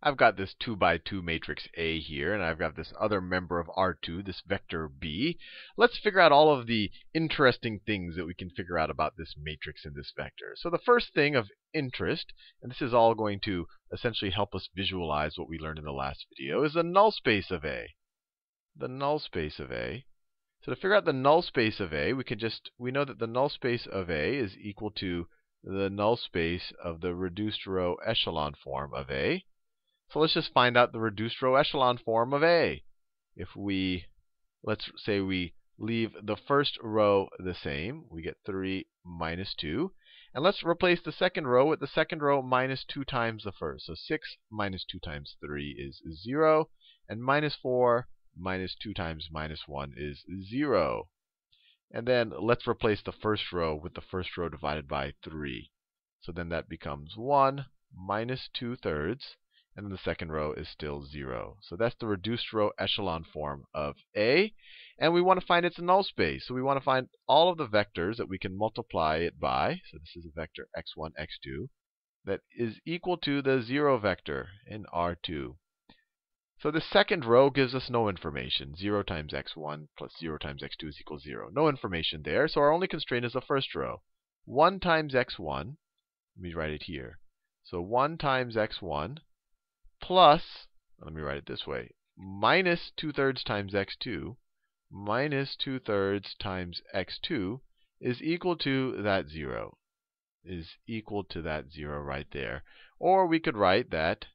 I've got this 2 by 2 matrix A here, and I've got this other member of R2, this vector B. Let's figure out all of the interesting things that we can figure out about this matrix and this vector. So the first thing of interest, and this is all going to essentially help us visualize what we learned in the last video, is the null space of A. The null space of A. So to figure out the null space of A, we can just we know that the null space of A is equal to the null space of the reduced row echelon form of A. So let's just find out the reduced row echelon form of A. If we, let's say we leave the first row the same, we get 3 minus 2. And let's replace the second row with the second row minus 2 times the first. So 6 minus 2 times 3 is 0. And minus 4 minus 2 times minus 1 is 0. And then let's replace the first row with the first row divided by 3. So then that becomes 1 minus 2 thirds and then the second row is still 0. So that's the reduced row echelon form of A. And we want to find its null space. So we want to find all of the vectors that we can multiply it by. So this is a vector x1, x2 that is equal to the 0 vector in R2. So the second row gives us no information. 0 times x1 plus 0 times x2 is equal to 0. No information there. So our only constraint is the first row. 1 times x1, let me write it here. So 1 times x1 plus, let me write it this way, minus 2 thirds times x2 minus 2 thirds times x2 is equal to that 0. Is equal to that 0 right there. Or we could write that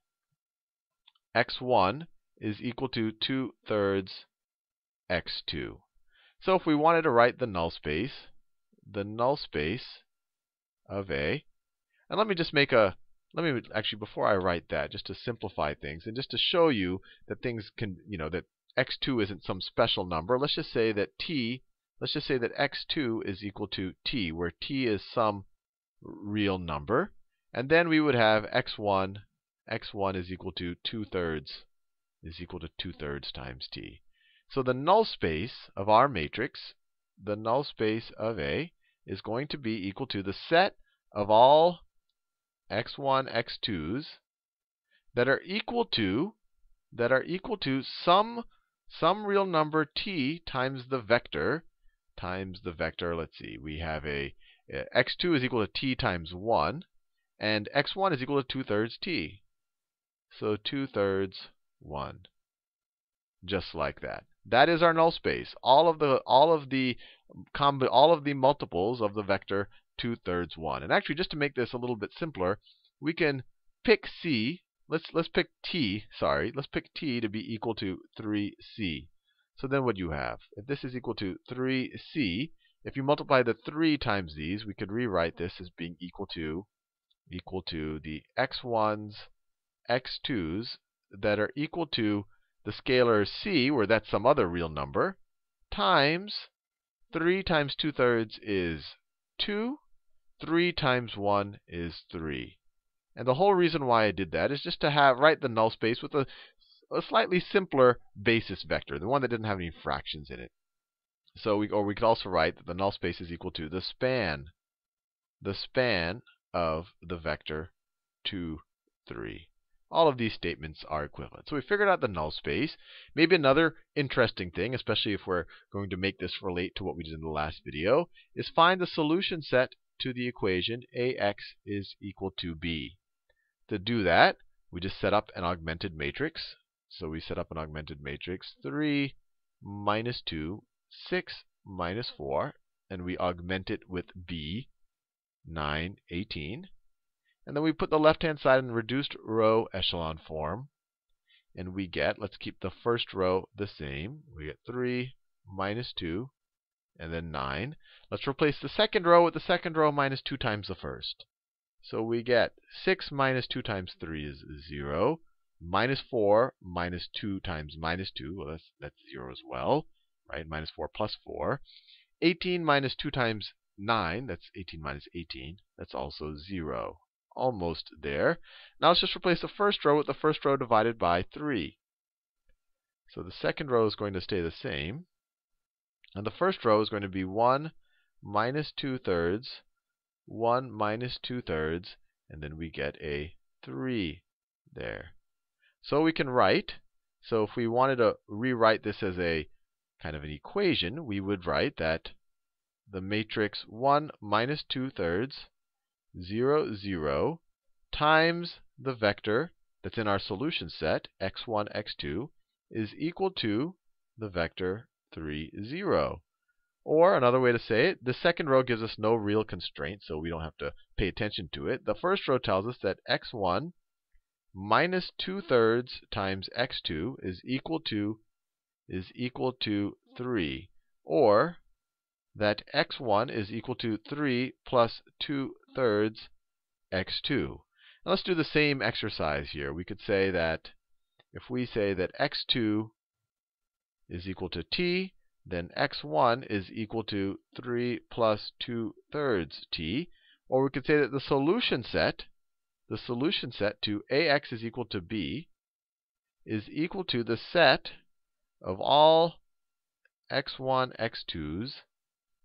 x1 is equal to 2 thirds x2. So if we wanted to write the null space, the null space of A, and let me just make a let me actually before I write that, just to simplify things and just to show you that things can, you know, that x2 isn't some special number. Let's just say that t, let's just say that x2 is equal to t, where t is some real number, and then we would have x1, x1 is equal to 2 thirds is equal to 2 thirds times t. So the null space of our matrix, the null space of A, is going to be equal to the set of all x1, x2s that are equal to that are equal to some some real number t times the vector times the vector. Let's see. We have a x2 is equal to t times 1, and x1 is equal to 2 thirds t. So 2 thirds 1. Just like that. That is our null space. All of the all of the all of the multiples of the vector 2 thirds 1. And actually, just to make this a little bit simpler, we can pick c. Let's, let's pick t, sorry. Let's pick t to be equal to 3c. So then what do you have? If this is equal to 3c, if you multiply the 3 times these, we could rewrite this as being equal to equal to the x1s, x2s that are equal to the scalar c, where that's some other real number, times 3 times 2 thirds is 2. 3 times 1 is 3. And the whole reason why I did that is just to have write the null space with a, a slightly simpler basis vector, the one that didn't have any fractions in it. So we or we could also write that the null space is equal to the span the span of the vector 2, 3. All of these statements are equivalent. So we figured out the null space. Maybe another interesting thing, especially if we're going to make this relate to what we did in the last video, is find the solution set to the equation ax is equal to b. To do that, we just set up an augmented matrix. So we set up an augmented matrix 3 minus 2, 6 minus 4, and we augment it with b, 9, 18. And then we put the left-hand side in reduced row echelon form. And we get, let's keep the first row the same. We get 3 minus 2 and then 9. Let's replace the second row with the second row minus 2 times the first. So we get 6 minus 2 times 3 is 0. Minus 4 minus 2 times minus 2, well, that's, that's 0 as well, right? Minus 4 plus 4. 18 minus 2 times 9, that's 18 minus 18, that's also 0. Almost there. Now let's just replace the first row with the first row divided by 3. So the second row is going to stay the same. And the first row is going to be 1 minus 2 thirds, 1 minus 2 thirds, and then we get a 3 there. So we can write. So if we wanted to rewrite this as a kind of an equation, we would write that the matrix 1 minus 2 thirds 0, 0 times the vector that's in our solution set, x1, x2, is equal to the vector 3, 0. Or another way to say it, the second row gives us no real constraint, so we don't have to pay attention to it. The first row tells us that x1 minus 2 thirds times x2 is equal to is equal to 3. Or that x1 is equal to 3 plus 2 thirds x2. Now let's do the same exercise here. We could say that if we say that x2 is equal to t, then x1 is equal to 3 plus 2 thirds t. Or we could say that the solution set, the solution set to ax is equal to b, is equal to the set of all x1, x2s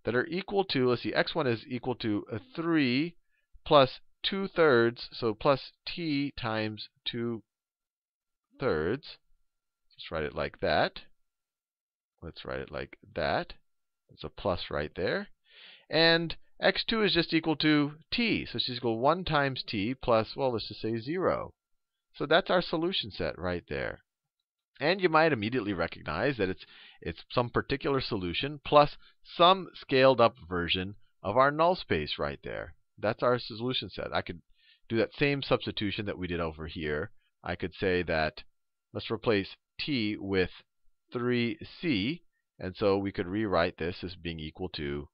that are equal to, let's see, x1 is equal to a 3 plus 2 thirds, so plus t times 2 thirds. Let's write it like that. Let's write it like that. It's a plus right there. And x2 is just equal to t. So it's just equal to 1 times t plus, well, let's just say 0. So that's our solution set right there. And you might immediately recognize that it's, it's some particular solution plus some scaled up version of our null space right there. That's our solution set. I could do that same substitution that we did over here. I could say that let's replace t with 3c. And so we could rewrite this as being equal to,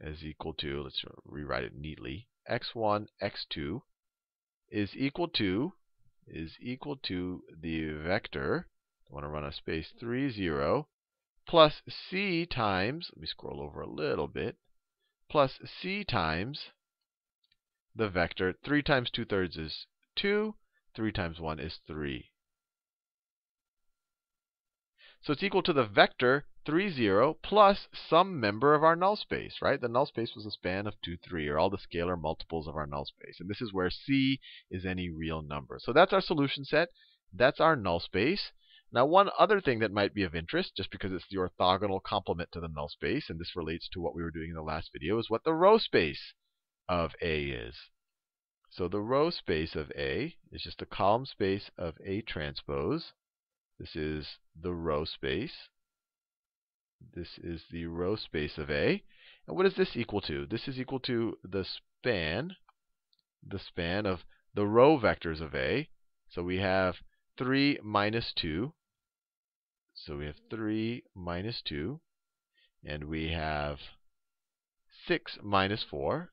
as equal to, let's rewrite it neatly, x1, x2 is equal to, is equal to the vector, I want to run a space 3, 0, plus c times, let me scroll over a little bit, plus c times the vector. 3 times 2 thirds is 2. 3 times 1 is 3. So it's equal to the vector 3, 0 plus some member of our null space, right? The null space was a span of 2, 3, or all the scalar multiples of our null space. And this is where C is any real number. So that's our solution set. That's our null space. Now, one other thing that might be of interest, just because it's the orthogonal complement to the null space, and this relates to what we were doing in the last video, is what the row space of A is. So the row space of A is just the column space of A transpose. This is the row space. This is the row space of A. And what is this equal to? This is equal to the span, the span of the row vectors of A. So we have 3 minus 2. So we have 3 minus 2. And we have 6 minus 4.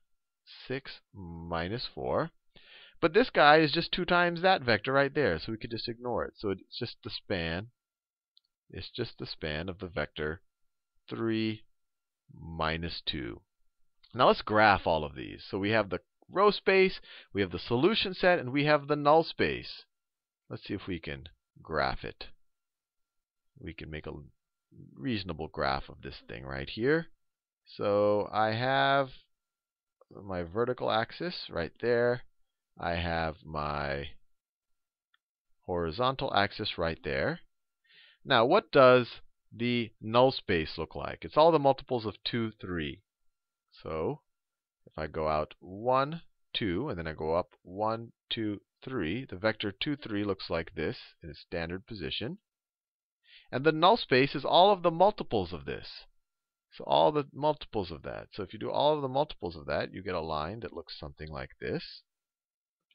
6 minus 4. But this guy is just 2 times that vector right there, so we could just ignore it. So it's just the span. It's just the span of the vector 3 minus 2. Now let's graph all of these. So we have the row space, we have the solution set, and we have the null space. Let's see if we can graph it. We can make a reasonable graph of this thing right here. So I have my vertical axis right there. I have my horizontal axis right there. Now, what does the null space look like? It's all the multiples of 2, 3. So, if I go out 1, 2, and then I go up 1, 2, 3, the vector 2, 3 looks like this in its standard position. And the null space is all of the multiples of this. So all the multiples of that. So if you do all of the multiples of that, you get a line that looks something like this.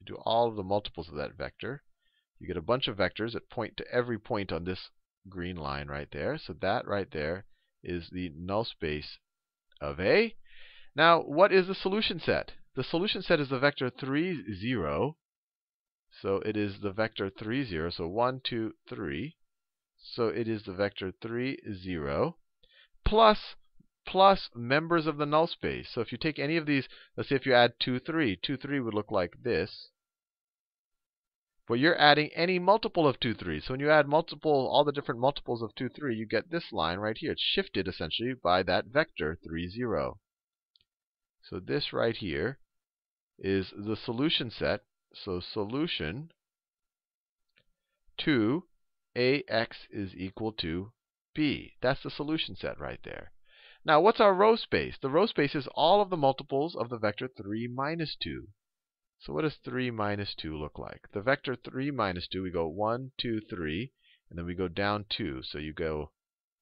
You do all of the multiples of that vector, you get a bunch of vectors that point to every point on this green line right there. So that right there is the null space of A. Now, what is the solution set? The solution set is the vector 3, 0. So it is the vector 3, 0. So 1, 2, 3. So it is the vector 3, 0 plus plus members of the null space. So if you take any of these, let's say if you add 2, 3, 2, 3 would look like this. But you're adding any multiple of 2, 3. So when you add multiple, all the different multiples of 2, 3, you get this line right here. It's shifted essentially by that vector 3, 0. So this right here is the solution set. So solution 2, ax is equal to b. That's the solution set right there. Now, what's our row space? The row space is all of the multiples of the vector 3 minus 2. So what does 3 minus 2 look like? The vector 3 minus 2, we go 1, 2, 3, and then we go down 2. So you go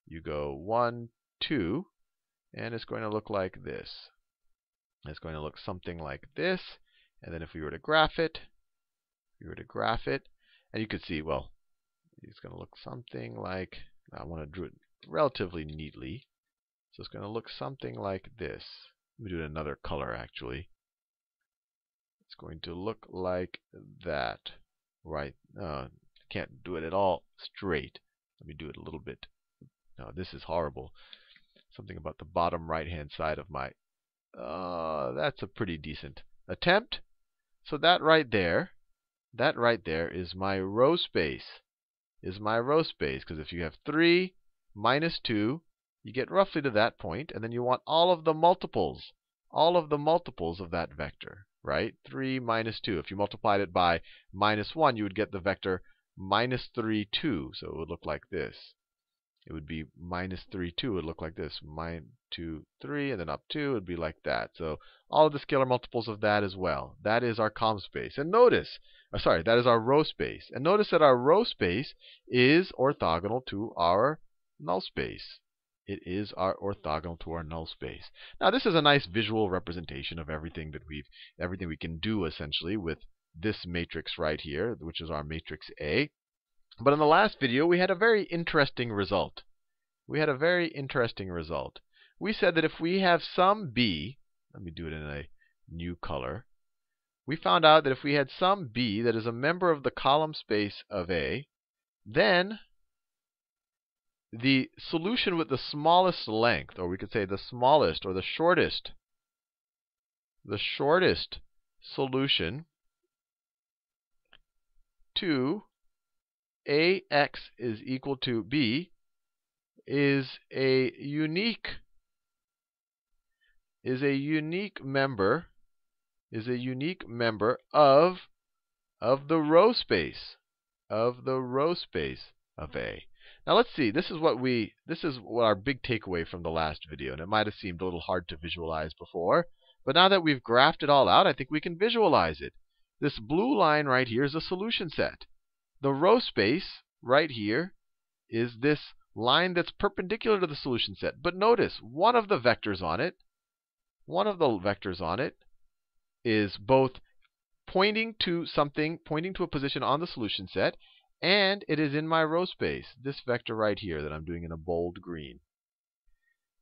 you go 1, 2, and it's going to look like this. It's going to look something like this. And then if we were to graph it, we were to graph it, and you could see, well, it's going to look something like, I want to draw it relatively neatly. So it's going to look something like this. Let me do it another color, actually. It's going to look like that. Right. Uh, can't do it at all straight. Let me do it a little bit. No, this is horrible. Something about the bottom right-hand side of my uh, that's a pretty decent attempt. So that right there, that right there is my row space. Is my row space. Because if you have 3 minus 2, you get roughly to that point, and then you want all of the multiples. All of the multiples of that vector, right? 3 minus 2. If you multiplied it by minus 1, you would get the vector minus 3, 2. So it would look like this it would be minus 3, 2. It would look like this. Minus 2, 3, and then up 2 It would be like that. So all of the scalar multiples of that as well. That is our column space. And notice, uh, sorry, that is our row space. And notice that our row space is orthogonal to our null space. It is our orthogonal to our null space. Now this is a nice visual representation of everything that we've everything we can do essentially with this matrix right here, which is our matrix A. But in the last video, we had a very interesting result. We had a very interesting result. We said that if we have some b, let me do it in a new color. We found out that if we had some b that is a member of the column space of A, then the solution with the smallest length, or we could say the smallest or the shortest, the shortest solution to ax is equal to b is a unique is a unique member is a unique member of of the row space of the row space of A. Now let's see. This is what we this is what our big takeaway from the last video, and it might have seemed a little hard to visualize before, but now that we've graphed it all out, I think we can visualize it. This blue line right here is a solution set. The row space right here is this line that's perpendicular to the solution set. But notice, one of the vectors on it, one of the vectors on it is both pointing to something, pointing to a position on the solution set, and it is in my row space, this vector right here that I'm doing in a bold green.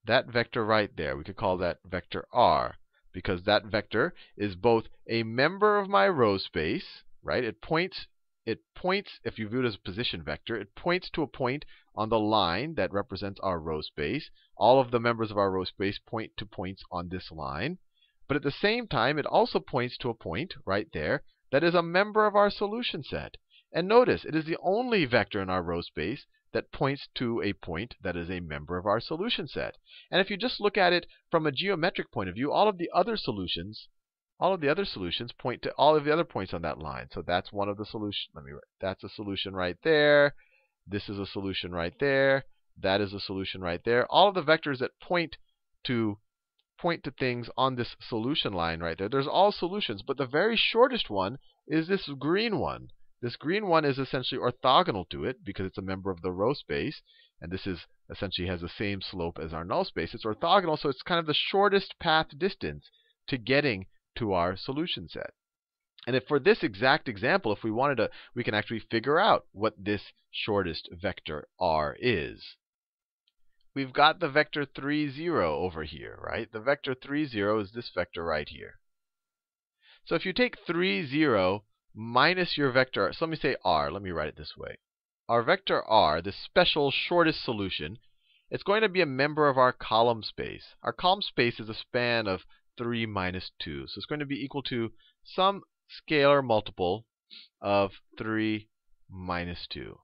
That vector right there, we could call that vector r, because that vector is both a member of my row space, right? It points it points, if you view it as a position vector, it points to a point on the line that represents our row space. All of the members of our row space point to points on this line. But at the same time, it also points to a point right there that is a member of our solution set. And notice, it is the only vector in our row space that points to a point that is a member of our solution set. And if you just look at it from a geometric point of view, all of the other solutions all of the other solutions point to all of the other points on that line. So that's one of the solutions. Let me write. That's a solution right there. This is a solution right there. That is a solution right there. All of the vectors that point to point to things on this solution line right there. There's all solutions, but the very shortest one is this green one. This green one is essentially orthogonal to it because it's a member of the row space, and this is essentially has the same slope as our null space. It's orthogonal, so it's kind of the shortest path distance to getting to our solution set. And if for this exact example, if we wanted to, we can actually figure out what this shortest vector r is. We've got the vector 3, 0 over here, right? The vector 3, 0 is this vector right here. So if you take 3, 0 minus your vector, so let me say r, let me write it this way. Our vector r, the special shortest solution, it's going to be a member of our column space. Our column space is a span of 3 minus 2. So it's going to be equal to some scalar multiple of 3 minus 2.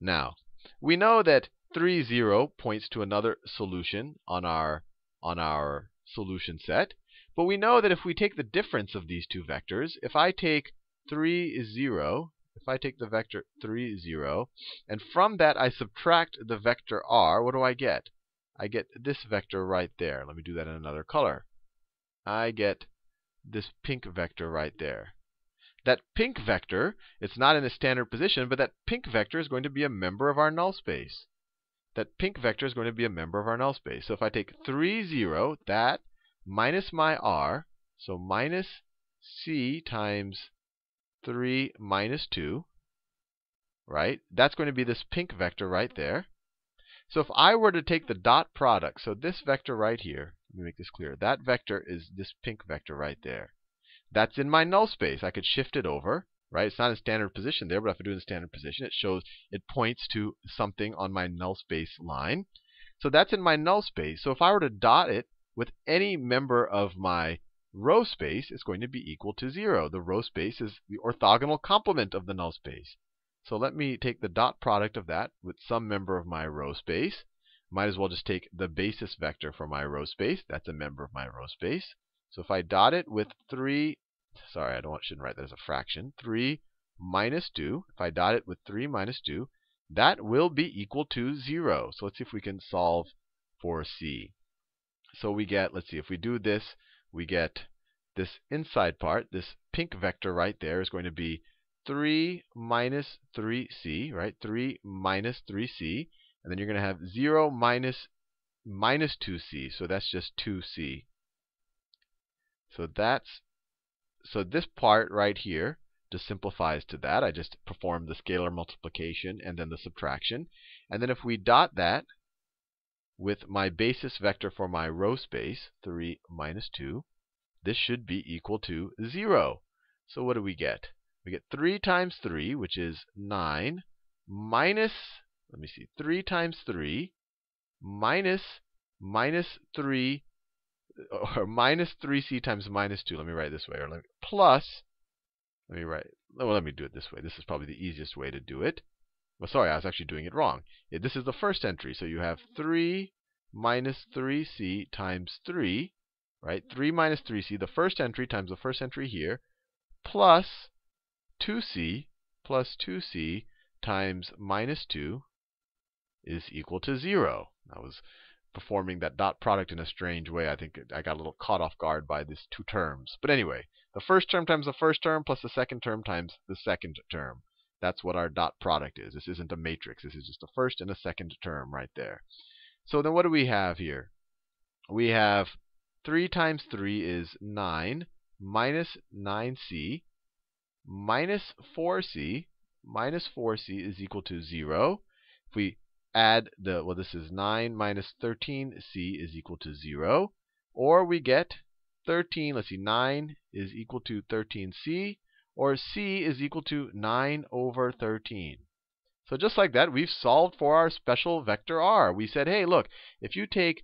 Now, we know that 3, 0 points to another solution on our, on our solution set. But we know that if we take the difference of these two vectors, if I take 3, 0, if I take the vector 3, 0, and from that I subtract the vector r, what do I get? I get this vector right there. Let me do that in another color. I get this pink vector right there. That pink vector, it's not in a standard position, but that pink vector is going to be a member of our null space. That pink vector is going to be a member of our null space. So if I take 3, 0, that minus my r, so minus c times 3 minus 2, right? That's going to be this pink vector right there. So if I were to take the dot product, so this vector right here, let me make this clear. That vector is this pink vector right there. That's in my null space. I could shift it over, right? It's not in standard position there, but if I do it in standard position, it shows it points to something on my null space line. So that's in my null space. So if I were to dot it with any member of my row space, is going to be equal to 0. The row space is the orthogonal complement of the null space. So let me take the dot product of that with some member of my row space. Might as well just take the basis vector for my row space. That's a member of my row space. So if I dot it with 3 sorry, I don't shouldn't write that as a fraction. 3 minus 2, if I dot it with 3 minus 2, that will be equal to 0. So let's see if we can solve for c. So we get, let's see, if we do this, we get this inside part, this pink vector right there is going to be 3 minus 3c, right? 3 minus 3c. And then you're going to have 0 minus minus 2c. So that's just 2c. So that's so this part right here just simplifies to that. I just perform the scalar multiplication and then the subtraction. And then if we dot that with my basis vector for my row space, 3 minus 2, this should be equal to 0. So what do we get? We get 3 times 3, which is 9, minus, let me see, 3 times 3, minus, minus 3 or minus 3c times minus 2. Let me write this way. Or let me, plus, let me write, well, let me do it this way. This is probably the easiest way to do it. Well, sorry, I was actually doing it wrong. this is the first entry. So you have 3 minus 3c times 3, right? 3 minus 3c, the first entry times the first entry here, plus 2c plus 2c times minus 2 is equal to 0. I was performing that dot product in a strange way. I think I got a little caught off guard by these two terms. But anyway, the first term times the first term plus the second term times the second term. That's what our dot product is. This isn't a matrix. This is just a first and a second term right there. So then what do we have here? We have 3 times 3 is 9 minus 9c minus 4c minus 4c is equal to 0. If we add the, well, this is 9 minus 13c is equal to 0. Or we get 13, let's see, 9 is equal to 13c, or c is equal to 9 over 13. So just like that, we've solved for our special vector r. We said, hey, look, if you take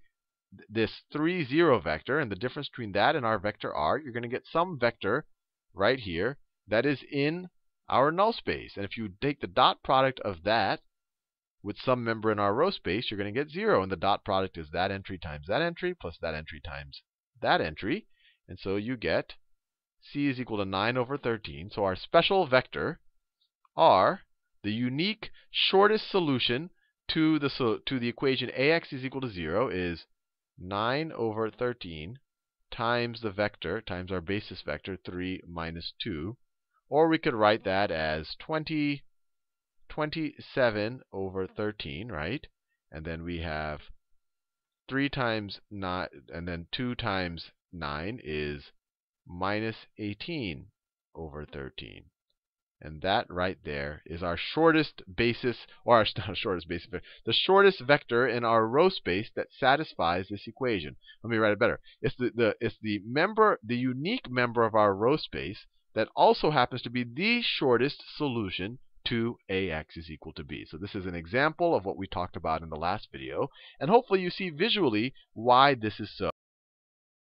this 3, 0 vector, and the difference between that and our vector r, you're going to get some vector right here that is in our null space. And if you take the dot product of that with some member in our row space, you're going to get 0. And the dot product is that entry times that entry plus that entry times that entry. And so you get c is equal to 9 over 13. So our special vector, r, the unique shortest solution to the, so, to the equation ax is equal to 0 is 9 over 13 times the vector, times our basis vector, 3 minus 2. Or we could write that as 20 27 over 13, right? And then we have 3 times 9, and then 2 times 9 is minus 18 over 13. And that right there is our shortest basis, or our not shortest basis, the shortest vector in our row space that satisfies this equation. Let me write it better. It's the, the, it's the member, the unique member of our row space that also happens to be the shortest solution to ax is equal to b. So this is an example of what we talked about in the last video. And hopefully you see visually why this is so.